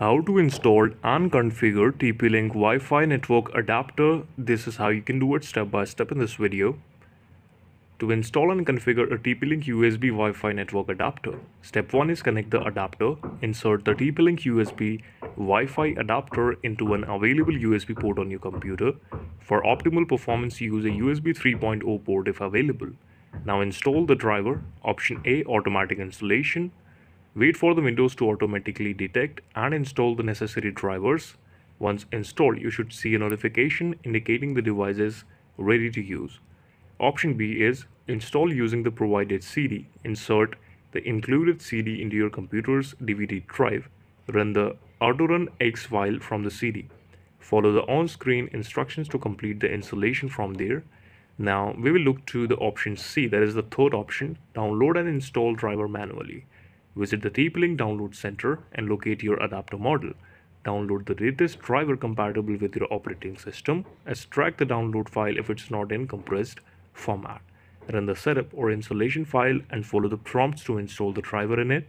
How to install and configure TP-Link Wi-Fi network adapter. This is how you can do it step by step in this video. To install and configure a TP-Link USB Wi-Fi network adapter, step 1 is connect the adapter. Insert the TP-Link USB Wi-Fi adapter into an available USB port on your computer. For optimal performance, use a USB 3.0 port if available. Now install the driver. Option A, automatic installation. Wait for the Windows to automatically detect and install the necessary drivers. Once installed, you should see a notification indicating the device is ready to use. Option B is install using the provided CD. Insert the included CD into your computer's DVD drive. Run the Autorun X file from the CD. Follow the on-screen instructions to complete the installation from there. Now we will look to the option C, that is the third option, download and install driver manually. Visit the TP-Link download center and locate your adapter model. Download the latest driver compatible with your operating system. Extract the download file if it's not in compressed format. Run the setup or installation file and follow the prompts to install the driver in it.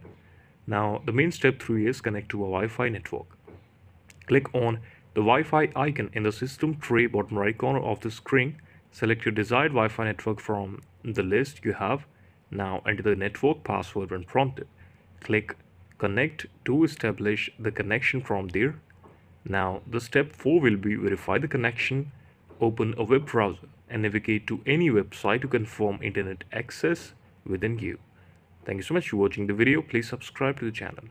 Now the main step 3 is connect to a Wi-Fi network. Click on the Wi-Fi icon in the system tray bottom right corner of the screen. Select your desired Wi-Fi network from the list you have. Now enter the network password when prompted. Click connect to establish the connection from there. Now the step 4 will be verify the connection, open a web browser and navigate to any website to confirm internet access within you. Thank you so much for watching the video. Please subscribe to the channel.